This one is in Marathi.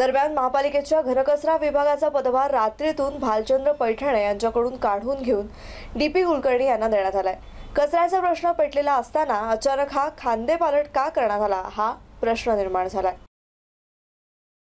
दरम्यान महापालिकेच्या घनकचरा विभागाचा पदभार रात्रीतून भालचंद्र पैठणे यांच्याकडून काढून घेऊन डी पी कुलकर्णी यांना देण्यात आलाय. कचऱ्याचा प्रश्न पेटलेला असताना अचानक हा खांदेपालट का करण्यात आला हा प्रश्न निर्माण झालाय.